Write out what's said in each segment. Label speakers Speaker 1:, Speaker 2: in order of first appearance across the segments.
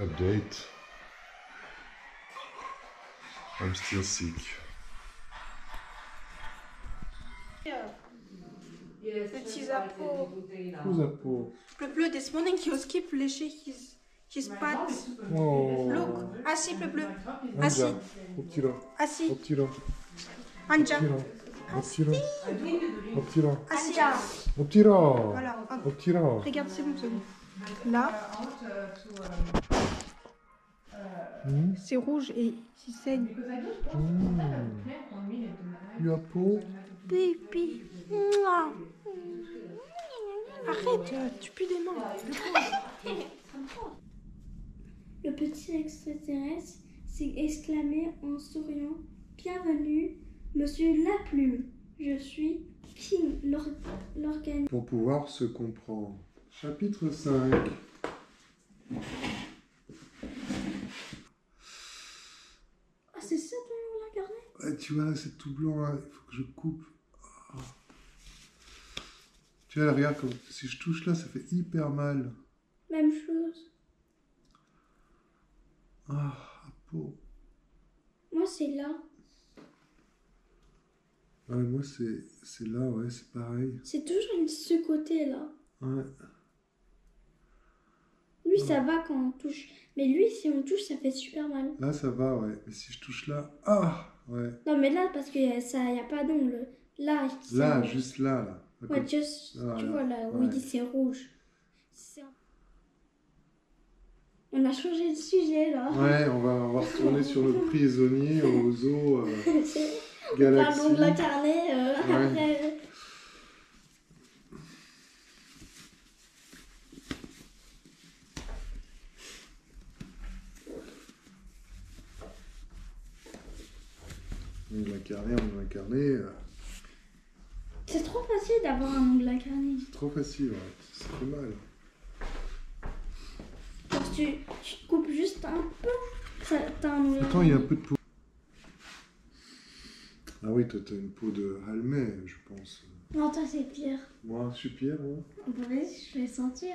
Speaker 1: Update. I'm still sick.
Speaker 2: Petit Zappo.
Speaker 1: Who's up for?
Speaker 2: Bleu this morning he was keep lécher his his pads.
Speaker 1: Oh.
Speaker 2: Look, assis bleu bleu.
Speaker 1: Anja.
Speaker 2: Assis,
Speaker 1: Au petit là.
Speaker 2: assis.
Speaker 1: Au petit là.
Speaker 2: Anja,
Speaker 1: Au petit là. Au petit là. Au petit
Speaker 2: assis.
Speaker 1: Au petit là.
Speaker 2: Voilà, hop.
Speaker 1: Au petit là.
Speaker 2: Regarde, c'est bon, c'est bon. Là,
Speaker 1: Hmm?
Speaker 2: c'est rouge et il saigne.
Speaker 1: You are poor?
Speaker 2: Pipi. Mouah. Arrête, euh, tu pues des mains.
Speaker 3: Le petit extraterrestre s'est exclamé en souriant Bienvenue, monsieur Laplume. Je suis King, l'or- l'organisme.
Speaker 1: Pour pouvoir se comprendre. Chapitre 5.
Speaker 3: Ah, c'est ça ton carnet
Speaker 1: Ouais, tu vois, c'est tout blanc là. Il faut que je coupe. Ah. Tu vois, regarde, comme, si je touche là, ça fait hyper mal.
Speaker 3: Même chose.
Speaker 1: Ah, peau.
Speaker 3: Moi, c'est là.
Speaker 1: Ouais, moi, c'est c'est là, ouais, c'est pareil.
Speaker 3: C'est toujours ce côté-là.
Speaker 1: Ouais.
Speaker 3: Lui, ça va quand on touche. Mais lui, si on touche, ça fait super mal.
Speaker 1: Là, ça va, ouais. Mais si je touche là, ah, ouais.
Speaker 3: Non, mais là, parce qu'il n'y a pas d'ongle. Là,
Speaker 1: Là, juste là, là.
Speaker 3: Ouais, just, tu vois là où
Speaker 1: ouais.
Speaker 3: il dit c'est rouge. On a changé de sujet là.
Speaker 1: Ouais, on va, on va retourner sur le prisonnier au zoo euh,
Speaker 3: de la carnet. euh, après.
Speaker 1: On a carnet, on a carnet. euh,
Speaker 3: C'est trop facile d'avoir un ongle carnet.
Speaker 1: C'est trop facile, ouais. Ça fait mal.
Speaker 3: Tu, tu coupes juste un peu, ça- t'as un ongle
Speaker 1: Attends, il y a un peu de peau. Ah oui, toi, t'as une peau de halmet, je pense.
Speaker 3: Non, toi c'est pire.
Speaker 1: Moi, je suis Pierre, moi.
Speaker 3: Vas-y, je vais sentir.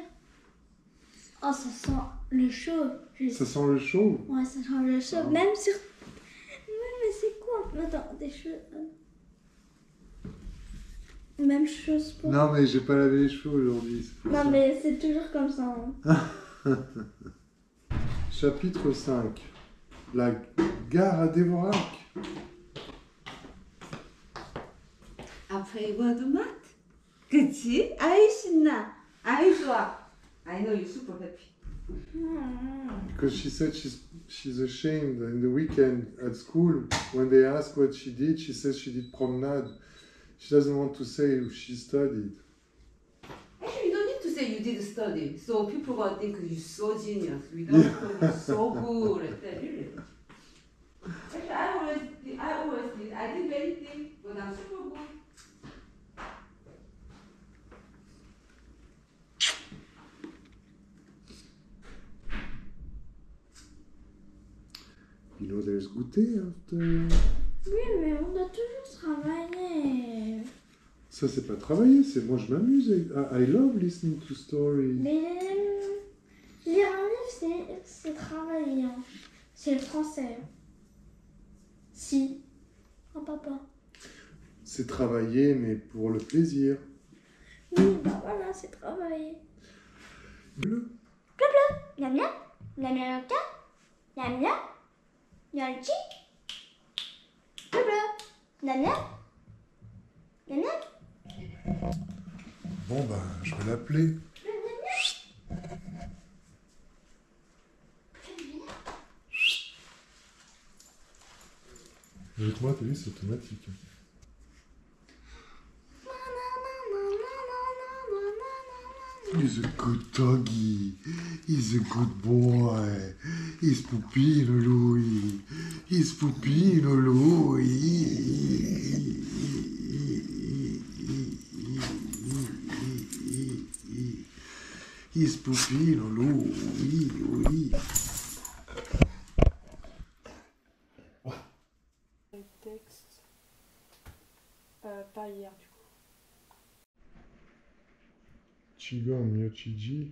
Speaker 3: Oh, ça sent le chaud. Je-
Speaker 1: Ça sent le chaud?
Speaker 3: Ouais, ça sent le chaud.
Speaker 1: Ah.
Speaker 3: Même sur Ouais, mais c'est quoi Attends, des cheveux. euh. Même chose pour.
Speaker 1: Non, mais j'ai pas lavé les cheveux aujourd'hui. c'est pour
Speaker 3: Non,
Speaker 1: ça.
Speaker 3: mais c'est toujours comme ça. hein.
Speaker 1: Chapitre 5. La gare à Dévorac.
Speaker 4: 앞에 이거도 맛? 그치? 아이 신나 아이 좋아 I know you're super happy
Speaker 1: Because she said she's, she's ashamed in the weekend at school. When they ask what she did, she says she did promenade. She doesn't want to say she studied.
Speaker 4: Actually, you don't need to say you did study so people will think you're so genius we don't think you're so good at that really
Speaker 1: You know, there's goûter after.
Speaker 3: Oui, mais on doit toujours travailler.
Speaker 1: Ça, c'est pas travailler, c'est moi, je m'amuse. I, I love listening to stories.
Speaker 3: Mais lire un livre, c'est- travailler. hein. C'est le français. Si. Oh, papa.
Speaker 1: C'est travailler, mais pour le plaisir.
Speaker 3: Oui, bah voilà, c'est travailler.
Speaker 1: Bleu.
Speaker 3: Miam miam. Miam miam miam. Miam miam. Miam chi. Bleu bleu. Miam miam. Miam miam.
Speaker 1: Bon, ben, je vais l'appeler. Avec moi, t'as vu, c'est automatique. He's a good doggy. He's a good boy. He's Pupino Louis. He's Pupino Louis. He's Pupino.
Speaker 2: Euh, pas hier du coup.
Speaker 1: qigong, your qiji,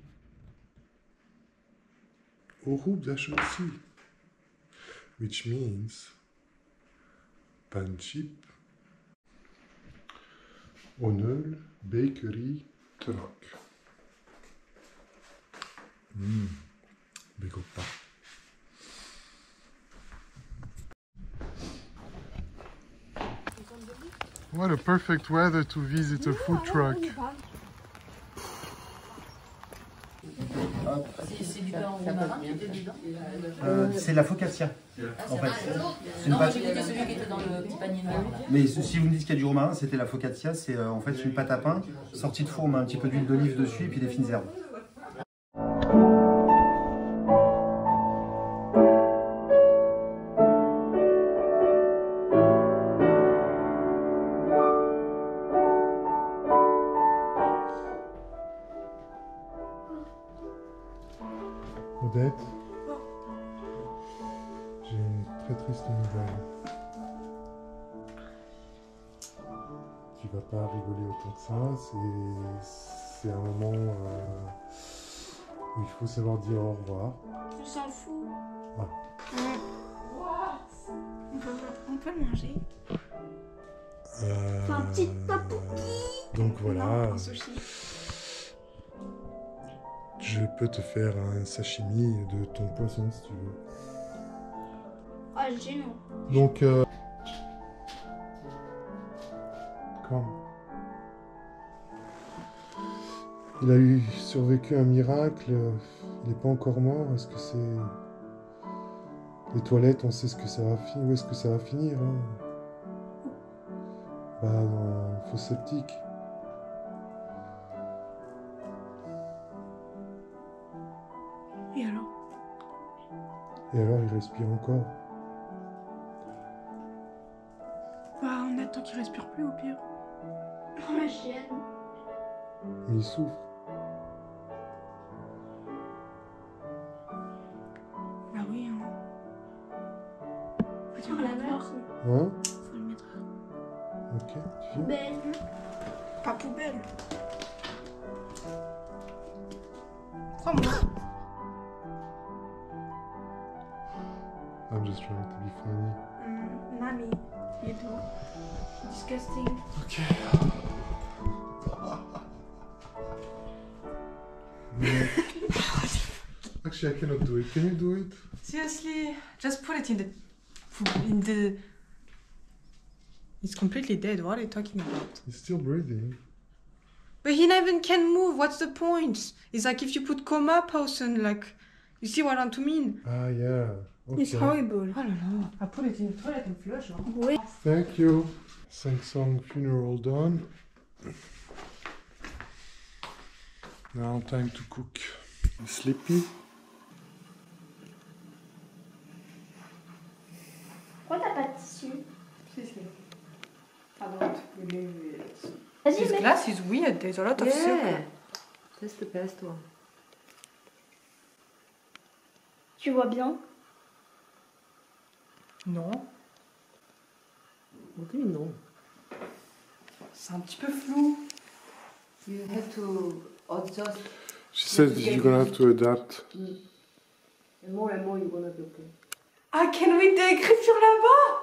Speaker 1: uhu dashunsi, which means panchip, onul, bakery, truck. hmm big old. What a perfect weather to visit a food truck.
Speaker 5: C'est du pain
Speaker 6: Euh, c'est la focaccia. En fait. C'est une
Speaker 5: Non,
Speaker 6: pâte-
Speaker 5: j'ai goûté celui qui était dans le petit panier noir.
Speaker 6: Mais si vous me dites qu'il y a du romarin, c'était la focaccia. C'est euh, en fait une pâte à pain sortie de four, on met un petit peu d'huile d'olive dessus et puis des fines herbes.
Speaker 1: Ça, c'est, c'est un moment euh, où il faut savoir dire au revoir.
Speaker 2: On s'en fout.
Speaker 1: Ah.
Speaker 2: On peut, on peut le manger.
Speaker 1: Euh,
Speaker 3: C'est un petit papouki.
Speaker 1: Donc voilà,
Speaker 2: Un sushi.
Speaker 1: je peux te faire un sashimi de ton poisson si tu veux.
Speaker 3: Ah, gênant.
Speaker 1: Donc, euh... Quand Il a eu survécu un miracle. Il n'est pas encore mort. Est-ce que c'est les toilettes On sait ce que ça va finir. Où est-ce que ça va finir hein? Bah dans un fosse septique.
Speaker 2: Et alors?
Speaker 1: Et alors il respire encore?
Speaker 2: Bah, on attend qu'il respire plus au pire.
Speaker 3: Oh, la chienne.
Speaker 1: Mais il souffre.
Speaker 2: Faut dire
Speaker 3: Oh la
Speaker 2: au revoir.
Speaker 3: vache.
Speaker 1: Hein
Speaker 2: Faut le mettre.
Speaker 1: Ok. Tu filmes
Speaker 3: Belle.
Speaker 2: Pas poubelle. Prends-moi.
Speaker 1: I'm just trying to be funny.
Speaker 2: Mm, mommy, you do. Disgusting.
Speaker 1: Ok. Actually, I cannot do it. Can you do it?
Speaker 7: Seriously, just put it in the in the. It's completely dead. What are you talking about?
Speaker 1: He's still breathing.
Speaker 7: But he never can move. What's the point? It's like if you put coma person, like, you see what I want to mean?
Speaker 1: Ah, yeah. Okay.
Speaker 2: It's horrible.
Speaker 7: I don't know. I put it in the toilet and flush. Hein.
Speaker 2: Oui.
Speaker 1: Thank you. Cinq song funeral done. Now time to cook. Sleepy?
Speaker 3: Vas-y,
Speaker 7: This
Speaker 3: mets.
Speaker 7: glass is weird. There's a lot of
Speaker 4: Yeah,
Speaker 7: silk.
Speaker 4: that's the best one.
Speaker 3: Tu vois bien?
Speaker 7: Non.
Speaker 4: What do you know?
Speaker 7: C'est un petit peu flou.
Speaker 4: You have to adjust
Speaker 1: She said you're gonna have to adapt.
Speaker 4: and more and more you're gonna be okay.
Speaker 7: Ah, can we read l'écriture là-bas?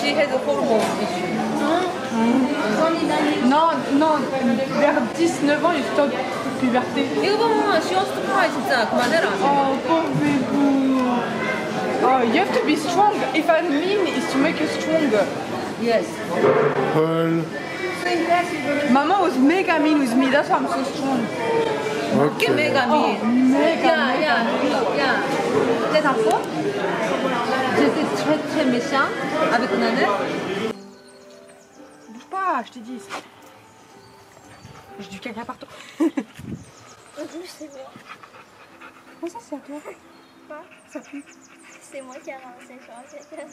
Speaker 4: she had a hormone issue.
Speaker 7: Non, non, vers 10-9 ans, il stoppe puberté.
Speaker 4: 이거 봐, she wants to cry 진짜 그만해라.
Speaker 7: Oh, pauvre bébou. Oh, you have to be strong. If I mean is to make you strong.
Speaker 4: Yes.
Speaker 1: Pearl.
Speaker 7: Mama was mega mean with me. That's why I'm so strong.
Speaker 1: Ok.
Speaker 4: méga mean.
Speaker 7: Mega.
Speaker 4: 야, 야, 야. t'es ta faute? J'étais très très méchant avec Nanet.
Speaker 7: Bouge pas, je t'ai dit. J'ai du caca partout.
Speaker 3: C'est moi.
Speaker 7: Comment ça, c'est à toi?
Speaker 3: Quoi?
Speaker 7: Ça pue.
Speaker 3: C'est moi qui ai ramassé sur un caca.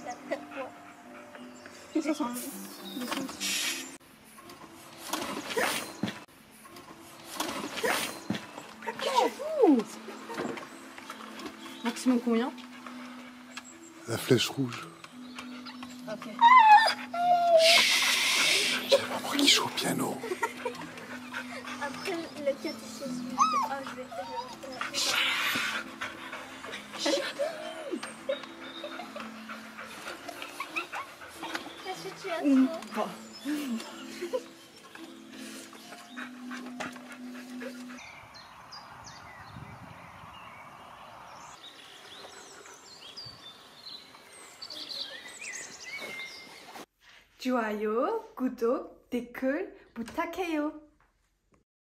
Speaker 7: Ça sent le sens. Maximum combien?
Speaker 1: La flèche rouge.
Speaker 3: Ok.
Speaker 1: Y a maman qui joue au piano.
Speaker 3: Après le catéchisme. Ah, je vais. Je vais... La situation.
Speaker 7: 좋아요, 구독, 댓글 부탁해요.